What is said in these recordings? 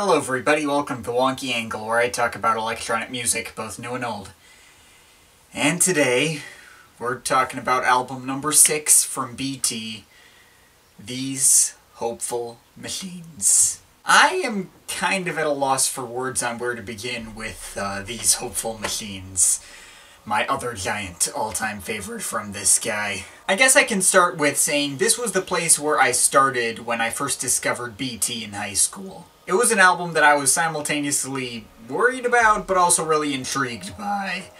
Hello everybody, welcome to Wonky Angle, where I talk about electronic music, both new and old. And today, we're talking about album number 6 from BT, These Hopeful Machines. I am kind of at a loss for words on where to begin with uh, These Hopeful Machines. My other giant all-time favorite from this guy. I guess I can start with saying this was the place where I started when I first discovered BT in high school. It was an album that I was simultaneously worried about, but also really intrigued by.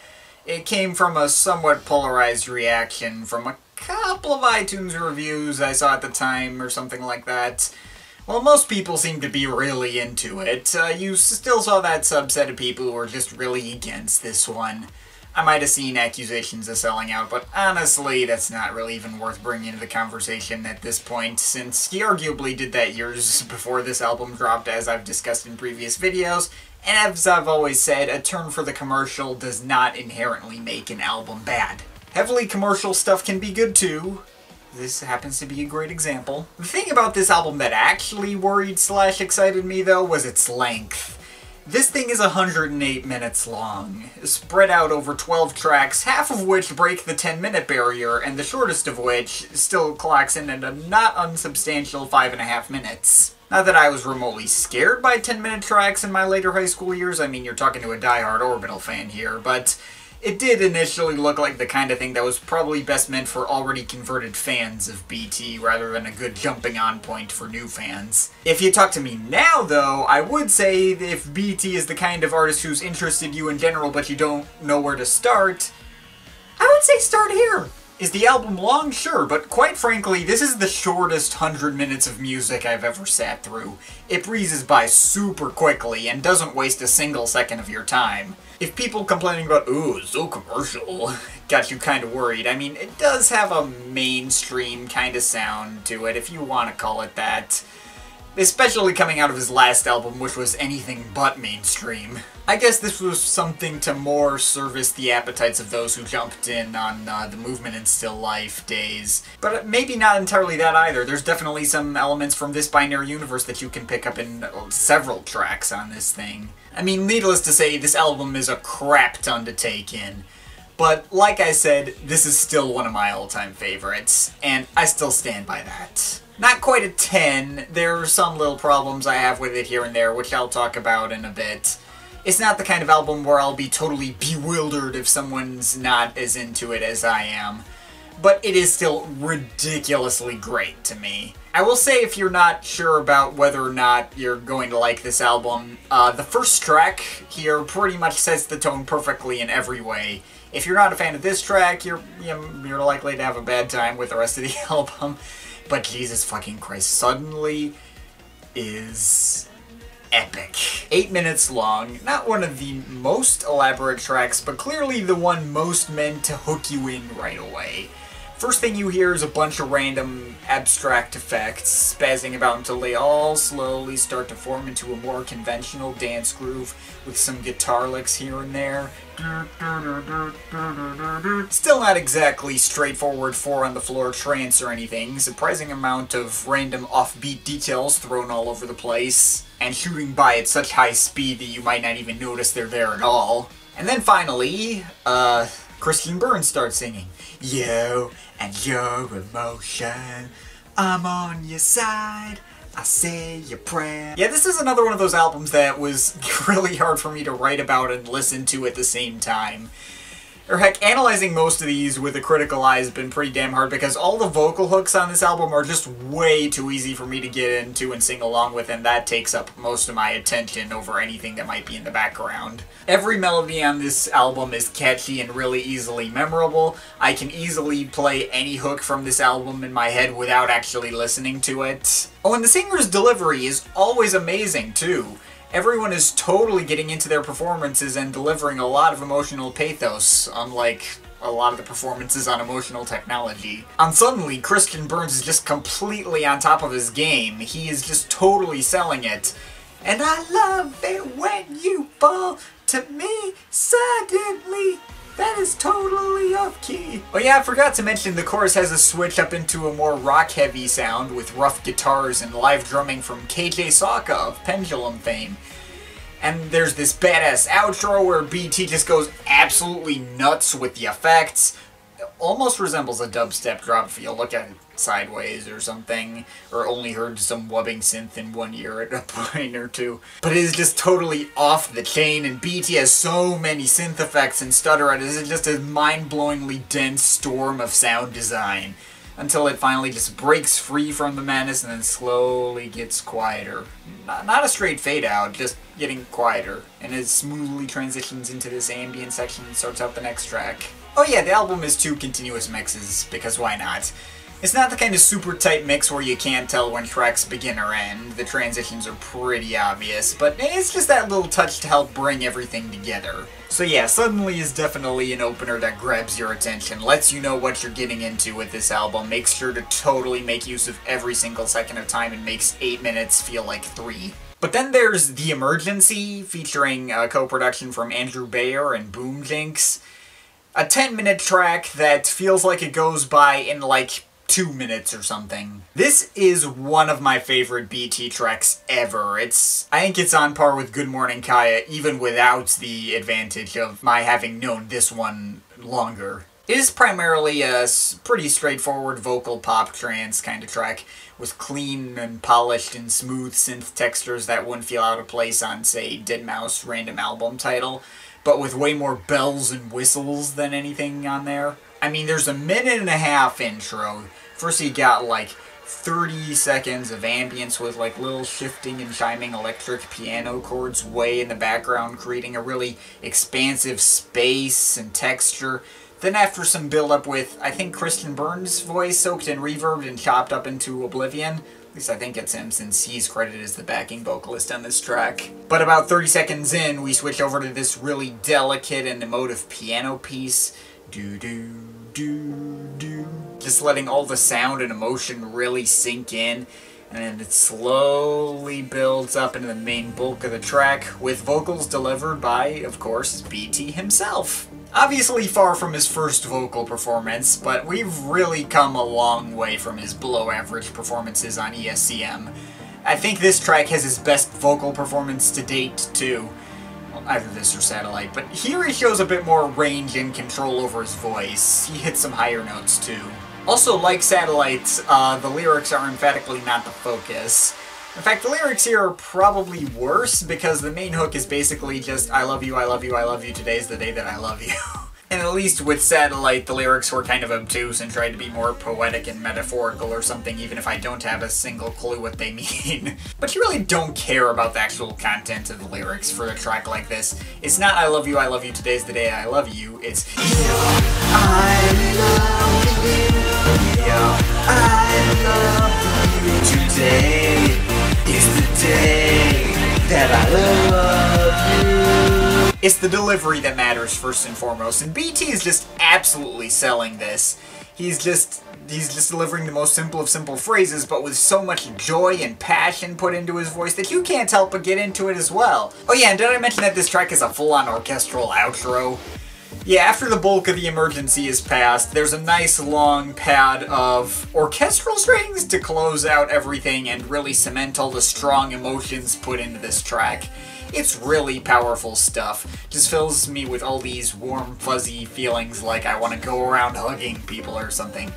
It came from a somewhat polarized reaction from a couple of iTunes reviews I saw at the time, or something like that. Well, most people seemed to be really into it. Uh, you still saw that subset of people who were just really against this one. I might have seen accusations of selling out, but honestly, that's not really even worth bringing into the conversation at this point, since he arguably did that years before this album dropped, as I've discussed in previous videos, and as I've always said, a turn for the commercial does not inherently make an album bad. Heavily commercial stuff can be good too. This happens to be a great example. The thing about this album that actually worried slash excited me though was its length. This thing is 108 minutes long, spread out over 12 tracks, half of which break the 10 minute barrier, and the shortest of which still clocks in at a not unsubstantial 5.5 minutes. Not that I was remotely scared by 10 minute tracks in my later high school years, I mean you're talking to a die-hard Orbital fan here, but it did initially look like the kind of thing that was probably best meant for already converted fans of BT rather than a good jumping on point for new fans. If you talk to me now though, I would say if BT is the kind of artist who's interested you in general but you don't know where to start, I would say start here. Is the album long? Sure, but quite frankly, this is the shortest 100 minutes of music I've ever sat through. It breezes by super quickly and doesn't waste a single second of your time. If people complaining about, ooh, so commercial, got you kind of worried, I mean, it does have a mainstream kind of sound to it, if you want to call it that especially coming out of his last album, which was anything but mainstream. I guess this was something to more service the appetites of those who jumped in on uh, the Movement and Still Life days. But maybe not entirely that either. There's definitely some elements from this binary universe that you can pick up in uh, several tracks on this thing. I mean, needless to say, this album is a crap ton to take in. But like I said, this is still one of my all-time favorites, and I still stand by that. Not quite a 10, there are some little problems I have with it here and there, which I'll talk about in a bit. It's not the kind of album where I'll be totally bewildered if someone's not as into it as I am, but it is still ridiculously great to me. I will say if you're not sure about whether or not you're going to like this album, uh, the first track here pretty much sets the tone perfectly in every way. If you're not a fan of this track, you're, you're likely to have a bad time with the rest of the album. But Jesus fucking Christ, suddenly is epic. Eight minutes long, not one of the most elaborate tracks, but clearly the one most meant to hook you in right away. First thing you hear is a bunch of random abstract effects spazzing about until they all slowly start to form into a more conventional dance groove with some guitar licks here and there. Still not exactly straightforward four on the floor trance or anything, surprising amount of random offbeat details thrown all over the place, and shooting by at such high speed that you might not even notice they're there at all. And then finally, uh, Christian Burns starts singing. You and your emotion, I'm on your side. I say your prayer. Yeah, this is another one of those albums that was really hard for me to write about and listen to at the same time. Or heck, analyzing most of these with a critical eye has been pretty damn hard because all the vocal hooks on this album are just way too easy for me to get into and sing along with, and that takes up most of my attention over anything that might be in the background. Every melody on this album is catchy and really easily memorable. I can easily play any hook from this album in my head without actually listening to it. Oh, and the singer's delivery is always amazing, too everyone is totally getting into their performances and delivering a lot of emotional pathos, unlike a lot of the performances on emotional technology. And suddenly, Christian Burns is just completely on top of his game. He is just totally selling it. And I love it when you fall to me suddenly. That is totally off key. Oh yeah, I forgot to mention the chorus has a switch up into a more rock-heavy sound with rough guitars and live drumming from KJ Sawka of Pendulum fame. And there's this badass outro where BT just goes absolutely nuts with the effects. Almost resembles a dubstep drop if you look at it sideways or something, or only heard some wubbing synth in one ear at a point or two. But it is just totally off the chain, and BT has so many synth effects and stutter, and it is just a mind-blowingly dense storm of sound design. Until it finally just breaks free from the madness and then slowly gets quieter. Not, not a straight fade out, just getting quieter. And it smoothly transitions into this ambient section and starts out the next track. Oh yeah, the album is two continuous mixes, because why not? It's not the kind of super tight mix where you can't tell when tracks begin or end. The transitions are pretty obvious, but it's just that little touch to help bring everything together. So yeah, Suddenly is definitely an opener that grabs your attention, lets you know what you're getting into with this album, makes sure to totally make use of every single second of time and makes 8 minutes feel like 3. But then there's The Emergency, featuring a co-production from Andrew Bayer and Boom Jinx. A 10 minute track that feels like it goes by in like two minutes or something. This is one of my favorite BT tracks ever. It's, I think it's on par with Good Morning Kaya, even without the advantage of my having known this one longer. It is primarily a pretty straightforward vocal pop trance kind of track, with clean and polished and smooth synth textures that wouldn't feel out of place on, say, Deadmau5 random album title, but with way more bells and whistles than anything on there. I mean, there's a minute and a half intro. First you got like 30 seconds of ambience with like little shifting and chiming electric piano chords way in the background, creating a really expansive space and texture. Then after some build-up with, I think, Christian Burns' voice soaked in reverb and chopped up into oblivion, at least I think it's him since he's credited as the backing vocalist on this track. But about 30 seconds in, we switch over to this really delicate and emotive piano piece. Do do do do. Just letting all the sound and emotion really sink in. And it slowly builds up into the main bulk of the track, with vocals delivered by, of course, BT himself. Obviously far from his first vocal performance, but we've really come a long way from his below-average performances on ESCM. I think this track has his best vocal performance to date, too either this or Satellite, but here he shows a bit more range and control over his voice. He hits some higher notes too. Also, like Satellite, uh, the lyrics are emphatically not the focus. In fact, the lyrics here are probably worse because the main hook is basically just, I love you, I love you, I love you, today's the day that I love you. And at least with Satellite, the lyrics were kind of obtuse and tried to be more poetic and metaphorical or something, even if I don't have a single clue what they mean. but you really don't care about the actual content of the lyrics for a track like this. It's not I love you, I love you, today's the day I love you, it's I love you, I love you, today is the day that I love you. It's the delivery that matters first and foremost, and BT is just absolutely selling this. He's just he's just delivering the most simple of simple phrases, but with so much joy and passion put into his voice that you can't help but get into it as well. Oh yeah, and did I mention that this track is a full-on orchestral outro? Yeah, after the bulk of the emergency is passed, there's a nice long pad of orchestral strings to close out everything and really cement all the strong emotions put into this track. It's really powerful stuff. Just fills me with all these warm, fuzzy feelings like I want to go around hugging people or something.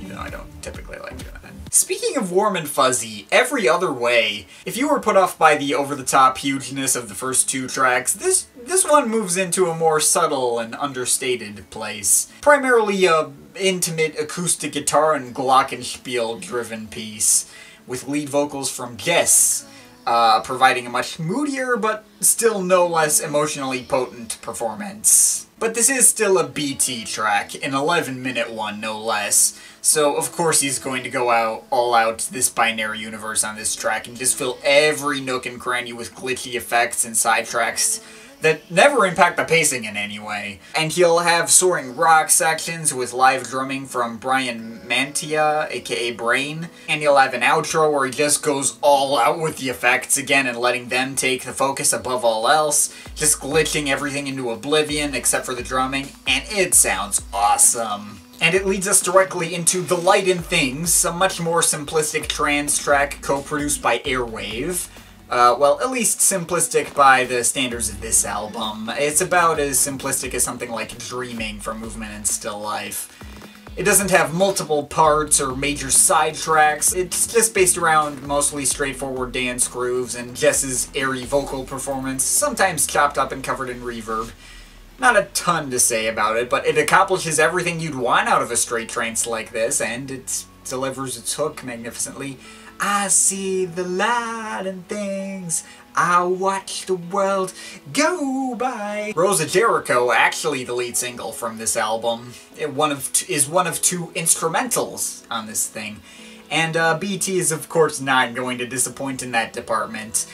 Even though I don't typically like that. Speaking of warm and fuzzy, every other way, if you were put off by the over-the-top hugeness of the first two tracks, this this one moves into a more subtle and understated place. Primarily a intimate acoustic guitar and glockenspiel-driven piece, with lead vocals from Jess, uh, providing a much moodier but still no less emotionally potent performance. But this is still a BT track, an 11 minute one no less, so of course he's going to go out all out this binary universe on this track and just fill every nook and cranny with glitchy effects and sidetracks that never impact the pacing in any way. And he'll have soaring rock sections with live drumming from Brian Mantia, aka Brain, and he'll have an outro where he just goes all out with the effects again and letting them take the focus above all else, just glitching everything into oblivion except for the drumming, and it sounds awesome. And it leads us directly into The Light in Things, a much more simplistic trance track co-produced by Airwave. Uh, well, at least simplistic by the standards of this album. It's about as simplistic as something like Dreaming from Movement and Still Life. It doesn't have multiple parts or major side tracks, it's just based around mostly straightforward dance grooves and Jess's airy vocal performance, sometimes chopped up and covered in reverb. Not a ton to say about it, but it accomplishes everything you'd want out of a straight trance like this, and it delivers its hook magnificently. I see the light and things. I watch the world go by. Rose of Jericho, actually the lead single from this album, one of is one of two instrumentals on this thing. And uh, BT is of course not going to disappoint in that department.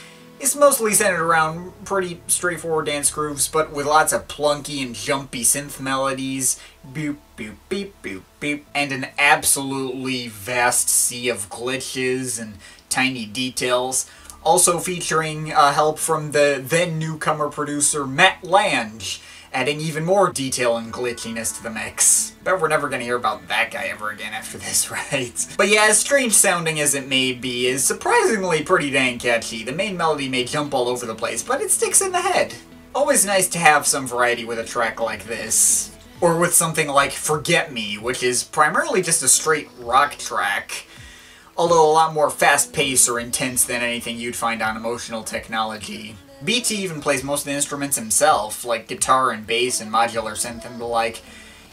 It's mostly centered around pretty straightforward dance grooves, but with lots of plunky and jumpy synth melodies, boop, boop, beep, boop, beep, and an absolutely vast sea of glitches and tiny details. Also featuring uh, help from the then newcomer producer Matt Lange, adding even more detail and glitchiness to the mix. Bet we're never gonna hear about that guy ever again after this, right? But yeah, as strange sounding as it may be, is surprisingly pretty dang catchy. The main melody may jump all over the place, but it sticks in the head. Always nice to have some variety with a track like this. Or with something like Forget Me, which is primarily just a straight rock track although a lot more fast-paced or intense than anything you'd find on Emotional Technology. BT even plays most of the instruments himself, like guitar and bass and modular synth and the like,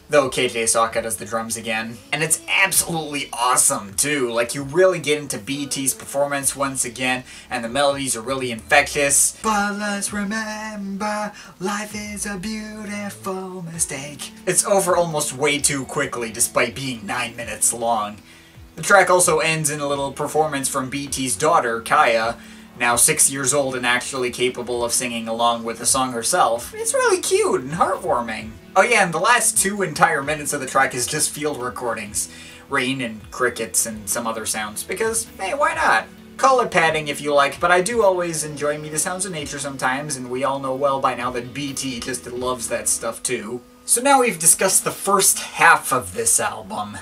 though KJ Sawka does the drums again. And it's absolutely awesome, too. Like, you really get into BT's performance once again, and the melodies are really infectious. But let's remember, life is a beautiful mistake. It's over almost way too quickly, despite being 9 minutes long. The track also ends in a little performance from BT's daughter, Kaya, now six years old and actually capable of singing along with the song herself. It's really cute and heartwarming. Oh yeah, and the last two entire minutes of the track is just field recordings. Rain and crickets and some other sounds, because, hey, why not? Call it padding if you like, but I do always enjoy me the sounds of nature sometimes, and we all know well by now that BT just loves that stuff too. So now we've discussed the first half of this album.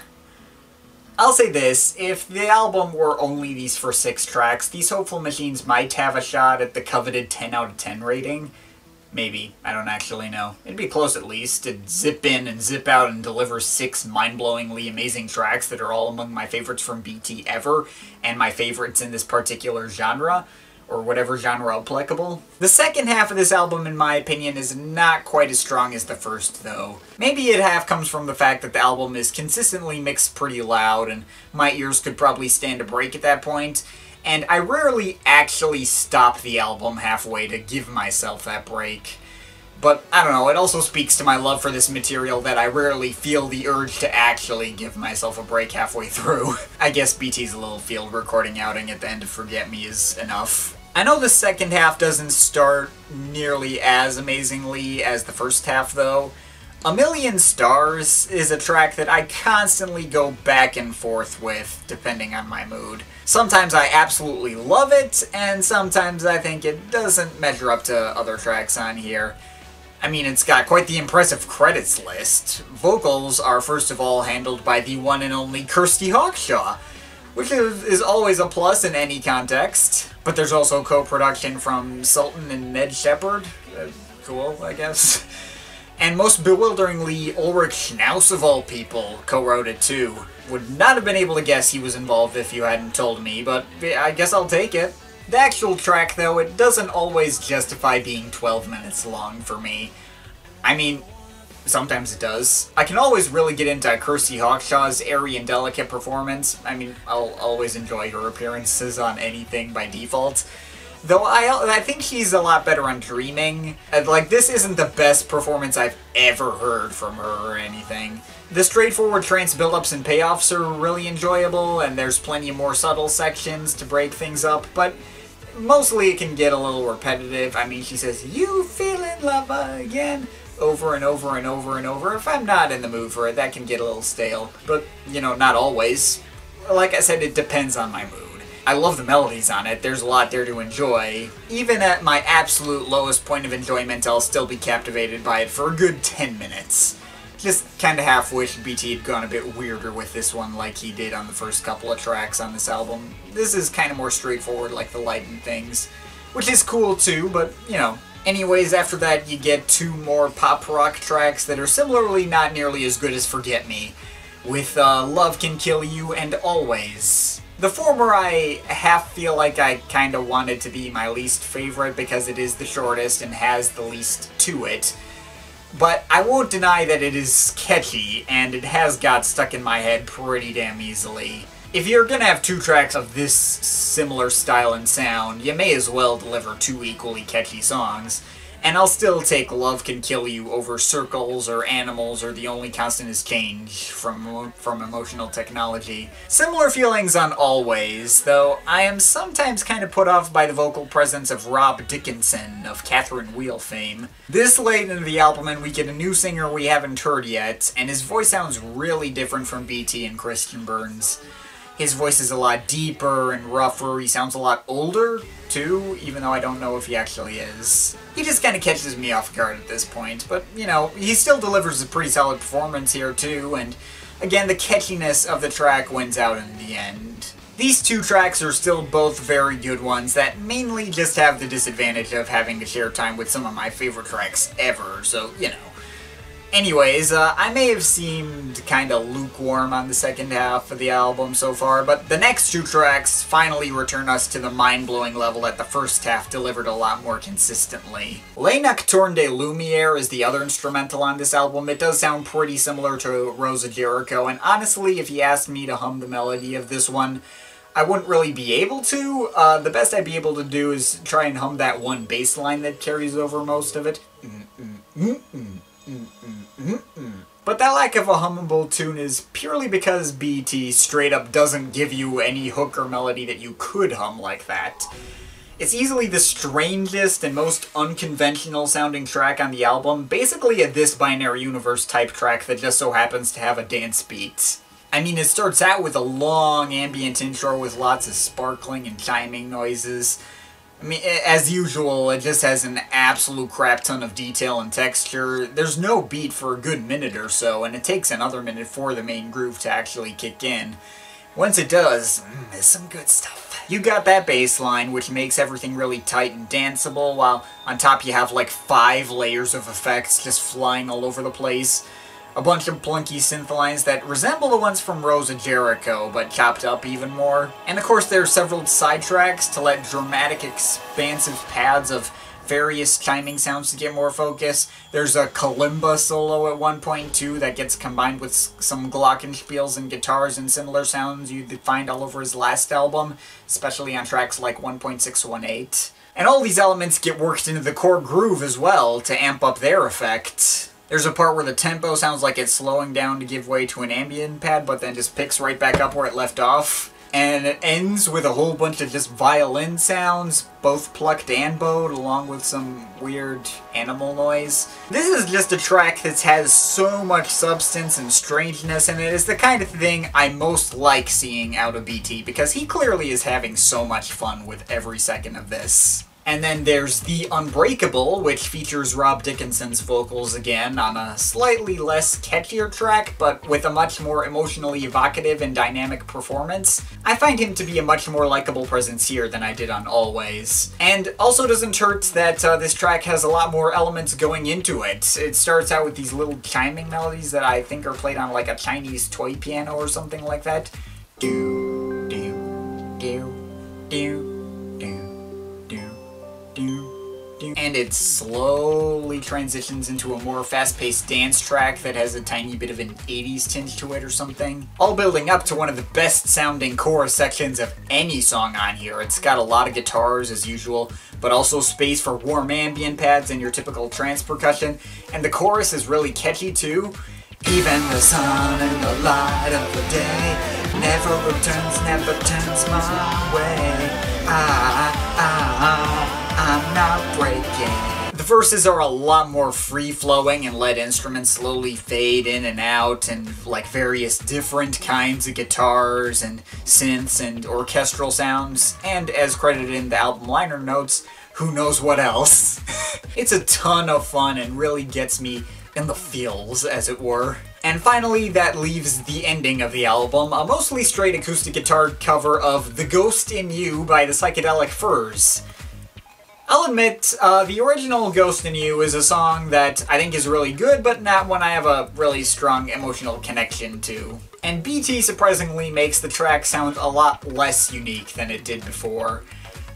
I'll say this, if the album were only these first six tracks, these Hopeful Machines might have a shot at the coveted 10 out of 10 rating. Maybe. I don't actually know. It'd be close at least. to zip in and zip out and deliver six mind-blowingly amazing tracks that are all among my favorites from BT ever, and my favorites in this particular genre or whatever genre applicable. The second half of this album, in my opinion, is not quite as strong as the first, though. Maybe it half comes from the fact that the album is consistently mixed pretty loud, and my ears could probably stand a break at that point, and I rarely actually stop the album halfway to give myself that break. But, I don't know, it also speaks to my love for this material that I rarely feel the urge to actually give myself a break halfway through. I guess BT's little field recording outing at the end of Forget Me is enough. I know the second half doesn't start nearly as amazingly as the first half, though. A Million Stars is a track that I constantly go back and forth with, depending on my mood. Sometimes I absolutely love it, and sometimes I think it doesn't measure up to other tracks on here. I mean, it's got quite the impressive credits list. Vocals are first of all handled by the one and only Kirsty Hawkshaw, which is, is always a plus in any context. But there's also co-production from Sultan and Ned Shepard. Uh, cool, I guess. And most bewilderingly, Ulrich Schnauss of all people co-wrote it too. Would not have been able to guess he was involved if you hadn't told me, but I guess I'll take it. The actual track, though, it doesn't always justify being 12 minutes long for me. I mean, Sometimes it does. I can always really get into Kirsty Hawkshaw's airy and delicate performance. I mean, I'll always enjoy her appearances on anything by default. Though I, I think she's a lot better on Dreaming. Uh, like, this isn't the best performance I've ever heard from her or anything. The straightforward trance build-ups and payoffs are really enjoyable, and there's plenty more subtle sections to break things up, but mostly it can get a little repetitive. I mean, she says, You feel in love again? Over and over and over and over. If I'm not in the mood for it, that can get a little stale. But, you know, not always. Like I said, it depends on my mood. I love the melodies on it, there's a lot there to enjoy. Even at my absolute lowest point of enjoyment, I'll still be captivated by it for a good 10 minutes. Just kinda half wish BT had gone a bit weirder with this one like he did on the first couple of tracks on this album. This is kinda more straightforward like the Light in Things. Which is cool too, but, you know, Anyways, after that you get two more pop rock tracks that are similarly not nearly as good as Forget Me, with uh, Love Can Kill You and Always. The former I half feel like I kinda wanted to be my least favorite because it is the shortest and has the least to it. But I won't deny that it is catchy, and it has got stuck in my head pretty damn easily. If you're gonna have two tracks of this similar style and sound, you may as well deliver two equally catchy songs. And I'll still take Love Can Kill You over Circles or Animals or The Only Constant Is Change from, from Emotional Technology. Similar feelings on Always, though I am sometimes kind of put off by the vocal presence of Rob Dickinson of Catherine Wheel fame. This late into the album and we get a new singer we haven't heard yet, and his voice sounds really different from BT and Christian Burns. His voice is a lot deeper and rougher. He sounds a lot older, too, even though I don't know if he actually is. He just kind of catches me off guard at this point, but, you know, he still delivers a pretty solid performance here, too, and again, the catchiness of the track wins out in the end. These two tracks are still both very good ones that mainly just have the disadvantage of having to share time with some of my favorite tracks ever, so, you know. Anyways, uh, I may have seemed kinda lukewarm on the second half of the album so far, but the next two tracks finally return us to the mind-blowing level that the first half delivered a lot more consistently. Le Nocturne de Lumière is the other instrumental on this album. It does sound pretty similar to Rose of Jericho, and honestly, if you asked me to hum the melody of this one, I wouldn't really be able to. Uh, the best I'd be able to do is try and hum that one bass line that carries over most of it. Mm -mm, mm but that lack of a hummable tune is purely because BT straight up doesn't give you any hook or melody that you could hum like that. It's easily the strangest and most unconventional sounding track on the album, basically a This Binary Universe type track that just so happens to have a dance beat. I mean, it starts out with a long ambient intro with lots of sparkling and chiming noises, I mean, as usual, it just has an absolute crap ton of detail and texture. There's no beat for a good minute or so, and it takes another minute for the main groove to actually kick in. Once it does, mm, there's some good stuff. You got that bass line, which makes everything really tight and danceable, while on top you have like five layers of effects just flying all over the place a bunch of plunky synth lines that resemble the ones from Rose of Jericho, but chopped up even more. And of course there are several side tracks to let dramatic, expansive pads of various chiming sounds to get more focus. There's a kalimba solo at one point too that gets combined with some glockenspiels and guitars and similar sounds you'd find all over his last album, especially on tracks like 1.618. And all these elements get worked into the core groove as well to amp up their effect. There's a part where the tempo sounds like it's slowing down to give way to an ambient pad, but then just picks right back up where it left off. And it ends with a whole bunch of just violin sounds, both plucked and bowed, along with some weird animal noise. This is just a track that has so much substance and strangeness in it. It's the kind of thing I most like seeing out of BT, because he clearly is having so much fun with every second of this. And then there's The Unbreakable, which features Rob Dickinson's vocals again on a slightly less catchier track, but with a much more emotionally evocative and dynamic performance. I find him to be a much more likable presence here than I did on Always. And also doesn't hurt that uh, this track has a lot more elements going into it. It starts out with these little chiming melodies that I think are played on like a Chinese toy piano or something like that. Do, do, do, do and it slowly transitions into a more fast-paced dance track that has a tiny bit of an 80s tinge to it or something. All building up to one of the best sounding chorus sections of any song on here. It's got a lot of guitars as usual, but also space for warm ambient pads and your typical trance percussion, and the chorus is really catchy too. Even the sun and the light of the day never returns, never turns my way. ah, ah, I'm not breaking. The verses are a lot more free-flowing and let instruments slowly fade in and out and like various different kinds of guitars and synths and orchestral sounds, and as credited in the album liner notes, who knows what else. it's a ton of fun and really gets me in the feels, as it were. And finally, that leaves the ending of the album, a mostly straight acoustic guitar cover of The Ghost in You by the Psychedelic Furs. I'll admit, uh, the original Ghost in You is a song that I think is really good, but not one I have a really strong emotional connection to. And BT surprisingly makes the track sound a lot less unique than it did before.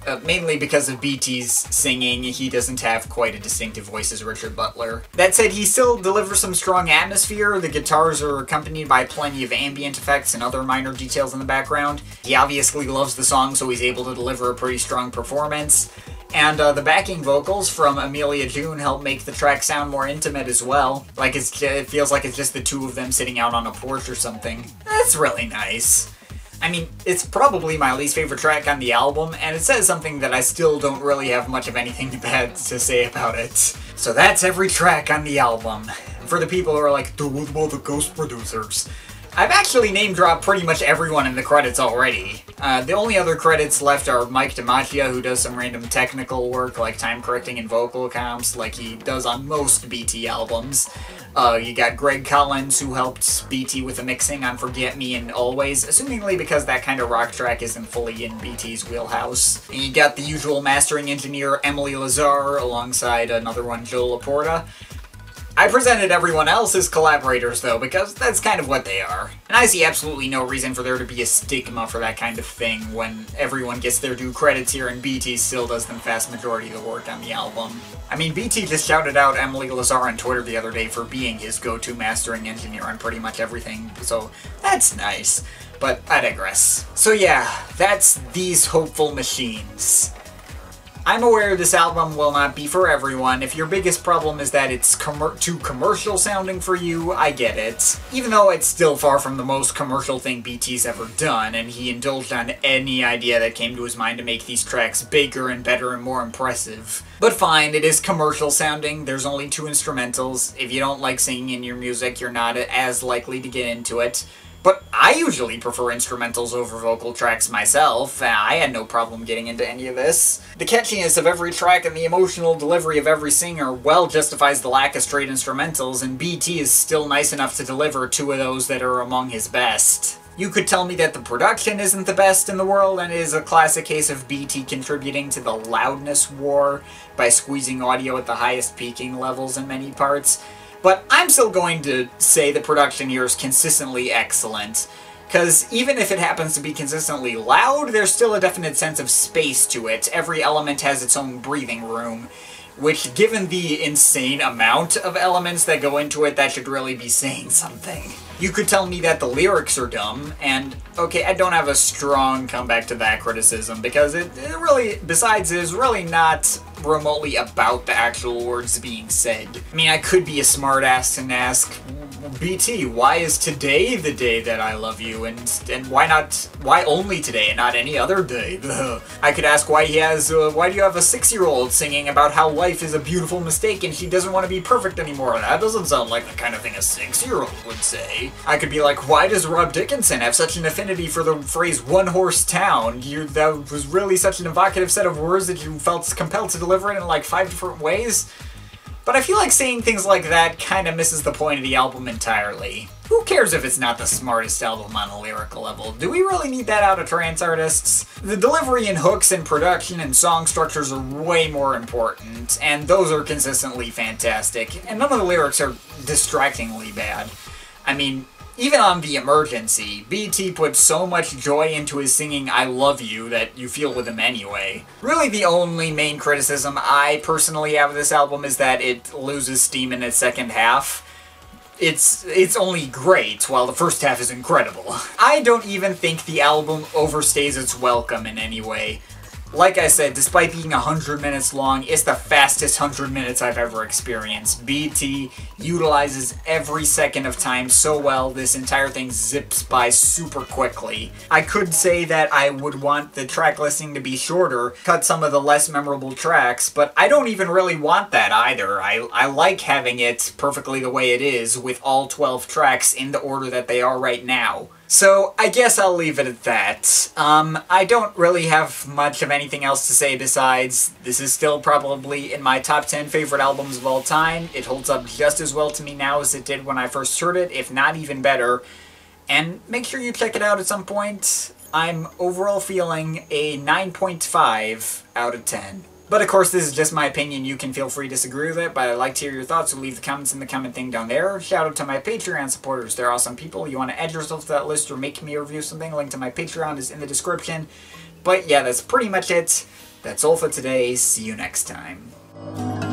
Uh, mainly because of BT's singing, he doesn't have quite a distinctive voice as Richard Butler. That said, he still delivers some strong atmosphere, the guitars are accompanied by plenty of ambient effects and other minor details in the background. He obviously loves the song, so he's able to deliver a pretty strong performance. And uh, the backing vocals from Amelia June help make the track sound more intimate as well. Like it feels like it's just the two of them sitting out on a porch or something. That's really nice. I mean, it's probably my least favorite track on the album, and it says something that I still don't really have much of anything bad to say about it. So that's every track on the album. For the people who are like, dude, what about the ghost producers? I've actually name dropped pretty much everyone in the credits already. Uh, the only other credits left are Mike DiMacchia, who does some random technical work like time correcting and vocal comps, like he does on most BT albums. Uh, you got Greg Collins, who helped BT with the mixing on Forget Me and Always, assumingly because that kind of rock track isn't fully in BT's wheelhouse. And you got the usual mastering engineer Emily Lazar, alongside another one, Joe Laporta. I presented everyone else as collaborators, though, because that's kind of what they are. And I see absolutely no reason for there to be a stigma for that kind of thing when everyone gets their due credits here and BT still does the vast majority of the work on the album. I mean, BT just shouted out Emily Lazar on Twitter the other day for being his go-to mastering engineer on pretty much everything, so that's nice. But I digress. So yeah, that's These Hopeful Machines. I'm aware this album will not be for everyone. If your biggest problem is that it's com too commercial sounding for you, I get it. Even though it's still far from the most commercial thing BT's ever done, and he indulged on any idea that came to his mind to make these tracks bigger and better and more impressive. But fine, it is commercial sounding, there's only two instrumentals. If you don't like singing in your music, you're not as likely to get into it. But I usually prefer instrumentals over vocal tracks myself. Uh, I had no problem getting into any of this. The catchiness of every track and the emotional delivery of every singer well justifies the lack of straight instrumentals, and BT is still nice enough to deliver two of those that are among his best. You could tell me that the production isn't the best in the world and is a classic case of BT contributing to the loudness war by squeezing audio at the highest peaking levels in many parts, but I'm still going to say the production here is consistently excellent. Because even if it happens to be consistently loud, there's still a definite sense of space to it. Every element has its own breathing room. Which, given the insane amount of elements that go into it, that should really be saying something. You could tell me that the lyrics are dumb, and okay, I don't have a strong comeback to that criticism, because it, it really, besides, is really not remotely about the actual words being said. I mean, I could be a smartass and ask, BT, why is today the day that I love you, and and why not, why only today and not any other day? I could ask why he has, uh, why do you have a six-year-old singing about how life is a beautiful mistake and she doesn't want to be perfect anymore? That doesn't sound like the kind of thing a six-year-old would say. I could be like, why does Rob Dickinson have such an affinity for the phrase one-horse town? You, that was really such an evocative set of words that you felt compelled to deliver it in like five different ways? But I feel like saying things like that kind of misses the point of the album entirely. Who cares if it's not the smartest album on a lyrical level? Do we really need that out of trance artists? The delivery and hooks and production and song structures are way more important, and those are consistently fantastic, and none of the lyrics are distractingly bad. I mean, even on The Emergency, BT put so much joy into his singing I Love You that you feel with him anyway. Really the only main criticism I personally have of this album is that it loses steam in its second half. It's it's only great, while the first half is incredible. I don't even think the album overstays its welcome in any way. Like I said, despite being 100 minutes long, it's the fastest 100 minutes I've ever experienced. BT utilizes every second of time so well, this entire thing zips by super quickly. I could say that I would want the track listing to be shorter, cut some of the less memorable tracks, but I don't even really want that either. I, I like having it perfectly the way it is, with all 12 tracks in the order that they are right now. So, I guess I'll leave it at that. Um, I don't really have much of anything else to say besides this is still probably in my top 10 favorite albums of all time. It holds up just as well to me now as it did when I first heard it, if not even better. And make sure you check it out at some point. I'm overall feeling a 9.5 out of 10. But of course, this is just my opinion. You can feel free to disagree with it, but I'd like to hear your thoughts, so leave the comments in the comment thing down there. Shout out to my Patreon supporters. They're awesome people. You want to add yourself to that list or make me review something, link to my Patreon is in the description. But yeah, that's pretty much it. That's all for today. See you next time.